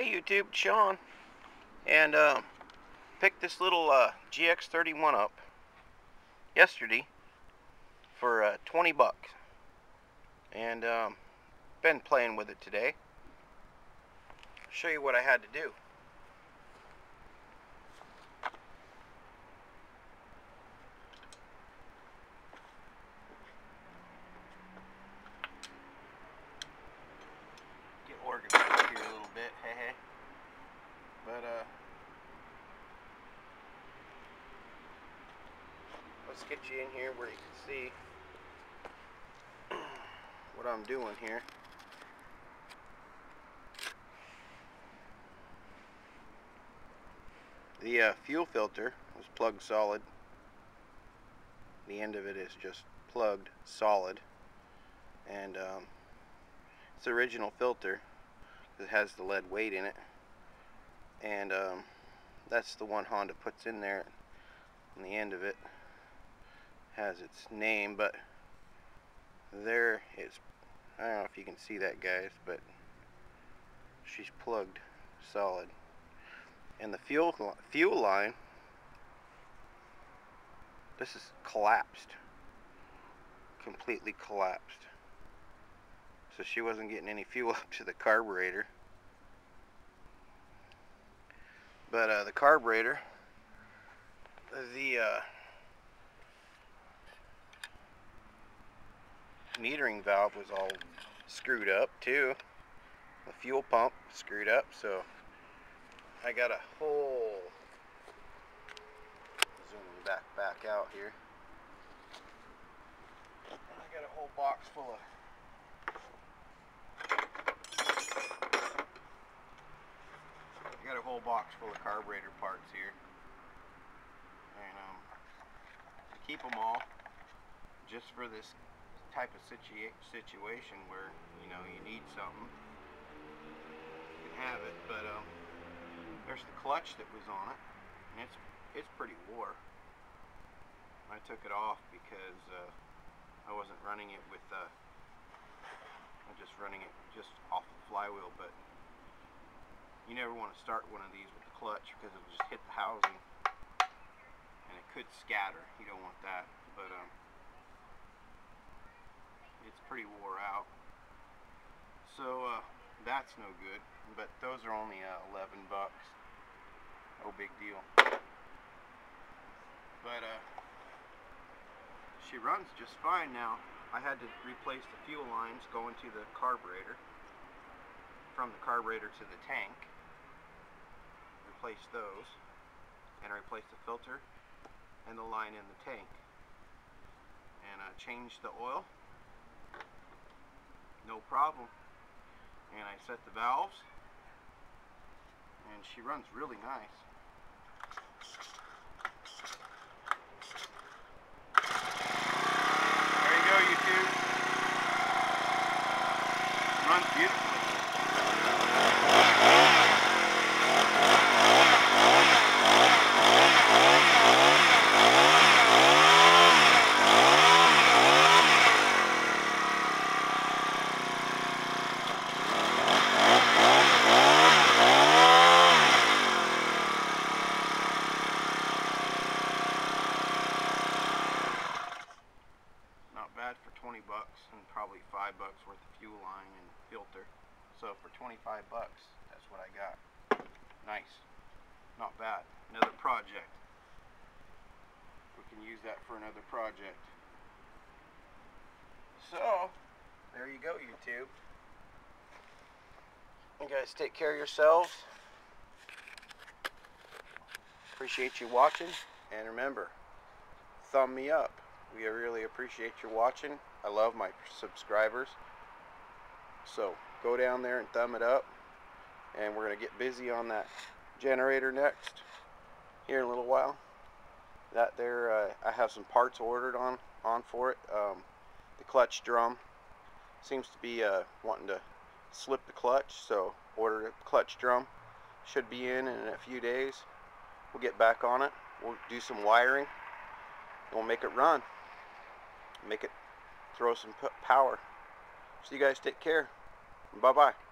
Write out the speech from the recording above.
Hey YouTube, Shawn. And uh, picked this little uh, GX31 up yesterday for uh, 20 bucks. And um, been playing with it today. Show you what I had to do. Get organized here a little bit, hey hey. But uh let's get you in here where you can see what I'm doing here. The uh, fuel filter was plugged solid. The end of it is just plugged solid. And um, it's the original filter. It has the lead weight in it. And um, that's the one Honda puts in there. And the end of it has its name, but there is, I don't know if you can see that guys, but she's plugged solid. And the fuel, fuel line, this is collapsed. Completely collapsed. So she wasn't getting any fuel up to the carburetor. But uh, the carburetor, the uh, metering valve was all screwed up too. The fuel pump screwed up, so I got a whole back back out here. I got a whole box full of I got a whole box full of carburetor parts here. And um, I keep them all just for this type of situa situation where, you know, you need something. You can have it, but um, there's the clutch that was on it. And it's, it's pretty wore. I took it off because uh, I wasn't running it with, uh, I'm just running it just off the flywheel, but you never want to start one of these with the clutch because it'll just hit the housing and it could scatter. You don't want that, but um, pretty wore out. So uh, that's no good, but those are only uh, 11 bucks. No big deal. But uh, she runs just fine now. I had to replace the fuel lines going to the carburetor from the carburetor to the tank replace those and replace the filter and the line in the tank and uh, change the oil no problem. And I set the valves and she runs really nice. There you go YouTube runs beautifully Not bad for 20 bucks and probably 5 bucks worth of fuel line and filter. So for 25 bucks, that's what I got. Nice. Not bad. Another project. We can use that for another project. So, there you go, YouTube. You guys take care of yourselves. Appreciate you watching. And remember, thumb me up. We really appreciate your watching. I love my subscribers. So go down there and thumb it up. And we're going to get busy on that generator next here in a little while. That there, uh, I have some parts ordered on, on for it. Um, the clutch drum seems to be uh, wanting to slip the clutch. So ordered a clutch drum. Should be in in a few days. We'll get back on it. We'll do some wiring. We'll make it run make it throw some power. So you guys take care. Bye bye.